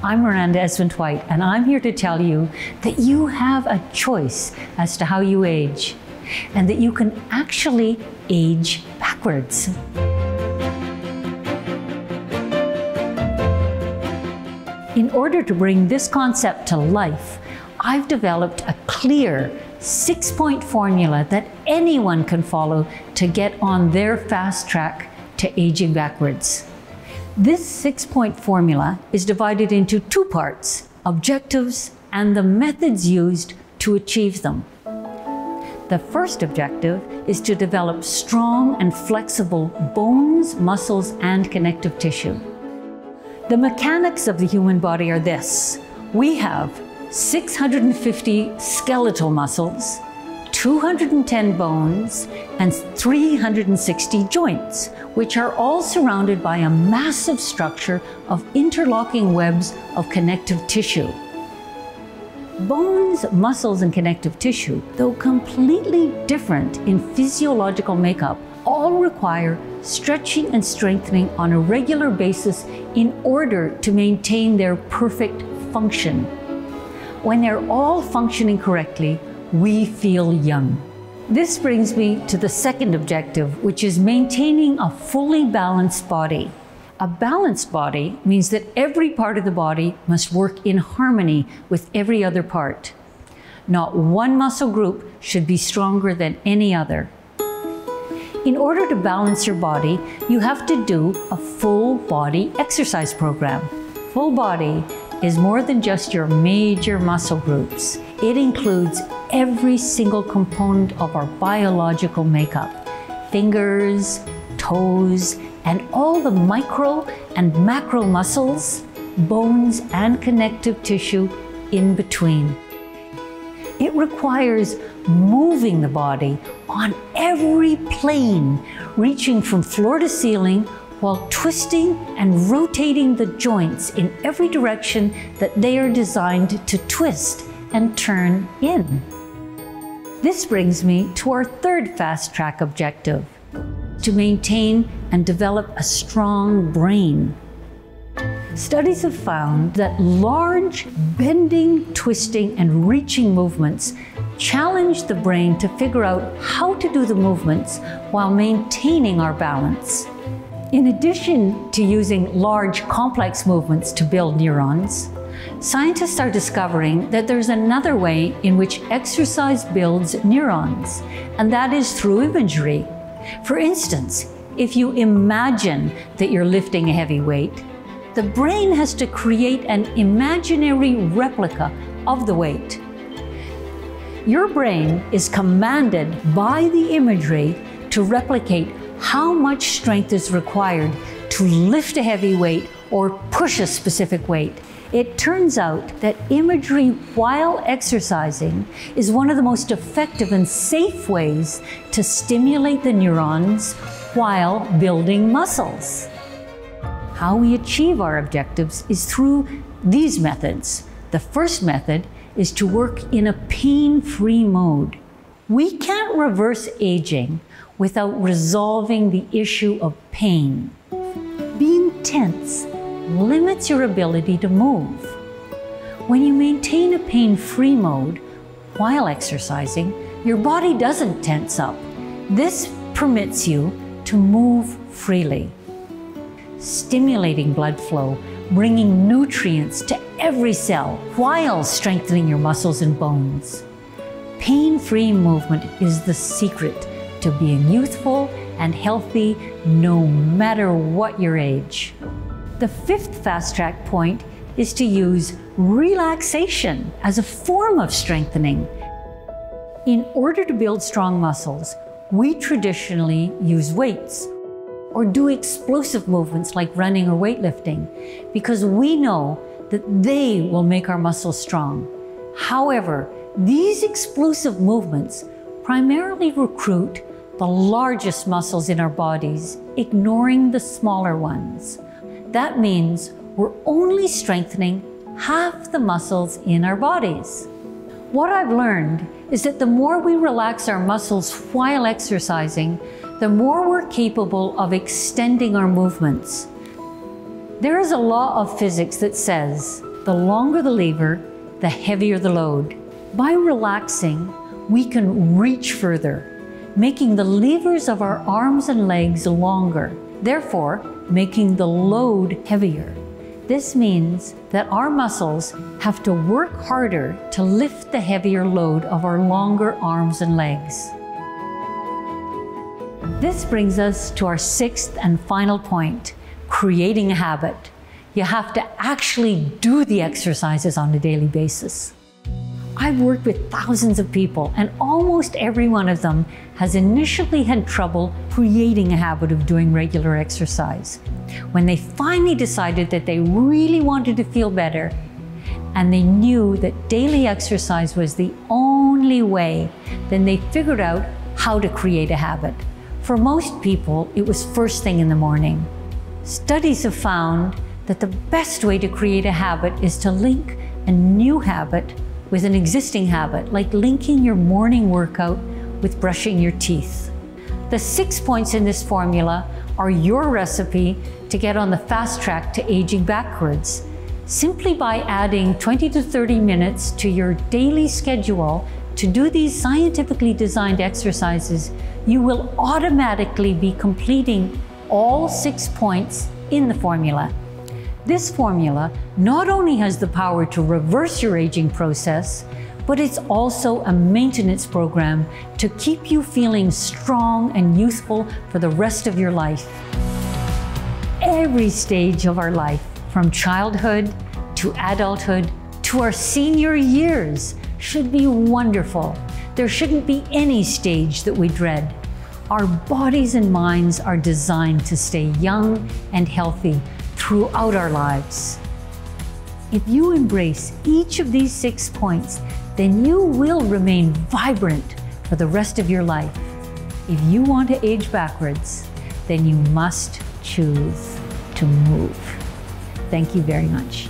I'm Miranda Esmonde White, and I'm here to tell you that you have a choice as to how you age, and that you can actually age backwards. In order to bring this concept to life, I've developed a clear six point formula that anyone can follow to get on their fast track to aging backwards. This six point formula is divided into two parts objectives and the methods used to achieve them. The first objective is to develop strong and flexible bones, muscles, and connective tissue. The mechanics of the human body are this we have 650 skeletal muscles, 210 bones, and 360 joints, which are all surrounded by a massive structure of interlocking webs of connective tissue. Bones, muscles, and connective tissue, though completely different in physiological makeup, all require stretching and strengthening on a regular basis in order to maintain their perfect function. When they're all functioning correctly, we feel young. This brings me to the second objective, which is maintaining a fully balanced body. A balanced body means that every part of the body must work in harmony with every other part. Not one muscle group should be stronger than any other. In order to balance your body, you have to do a full body exercise program. Full body is more than just your major muscle groups. It includes every single component of our biological makeup fingers, toes, and all the micro and macro muscles, bones, and connective tissue in between. It requires moving the body on every plane, reaching from floor to ceiling while twisting and rotating the joints in every direction that they are designed to twist and turn in. This brings me to our third fast track objective to maintain and develop a strong brain. Studies have found that large bending, twisting, and reaching movements challenge the brain to figure out how to do the movements while maintaining our balance. In addition to using large, complex movements to build neurons, scientists are discovering that there's another way in which exercise builds neurons, and that is through imagery. For instance, if you imagine that you're lifting a heavy weight, the brain has to create an imaginary replica of the weight. Your brain is commanded by the imagery to replicate how much strength is required to lift a heavy weight or push a specific weight. It turns out that imagery while exercising is one of the most effective and safe ways to stimulate the neurons while building muscles. How we achieve our objectives is through these methods. The first method is to work in a pain free mode. We can't reverse aging without resolving the issue of pain. Being tense limits your ability to move. When you maintain a pain free mode while exercising, your body doesn't tense up. This permits you to move freely, stimulating blood flow, bringing nutrients to every cell while strengthening your muscles and bones. Pain free movement is the secret to being youthful and healthy no matter what your age. The fifth fast track point is to use relaxation as a form of strengthening. In order to build strong muscles, we traditionally use weights or do explosive movements like running or weightlifting because we know that they will make our muscles strong. However, these explosive movements primarily recruit the largest muscles in our bodies, ignoring the smaller ones. That means we're only strengthening half the muscles in our bodies. What I've learned is that the more we relax our muscles while exercising, the more we're capable of extending our movements. There is a law of physics that says The longer the lever, the heavier the load. By relaxing, we can reach further, making the levers of our arms and legs longer, therefore, making the load heavier. This means that our muscles have to work harder to lift the heavier load of our longer arms and legs. This brings us to our sixth and final point creating a habit. You have to actually do the exercises on a daily basis. I've worked with thousands of people, and almost every one of them has initially had trouble creating a habit of doing regular exercise. When they finally decided that they really wanted to feel better, and they knew that daily exercise was the only way, then they figured out how to create a habit. For most people, it was first thing in the morning. Studies have found that the best way to create a habit is to link a new habit with an existing habit, like linking your morning workout with brushing your teeth. The six points in this formula are your recipe to get on the fast track to aging backwards. Simply by adding 20 to 30 minutes to your daily schedule to do these scientifically designed exercises, you will automatically be completing all six points in the formula. This formula not only has the power to reverse your aging process, but it's also a maintenance program to keep you feeling strong and youthful for the rest of your life. Every stage of our life, from childhood to adulthood to our senior years, should be wonderful. There shouldn't be any stage that we dread. Our bodies and minds are designed to stay young and healthy throughout our lives. If you embrace each of these six points, then you will remain vibrant for the rest of your life. If you want to age backwards, then you must choose to move. Thank you very much.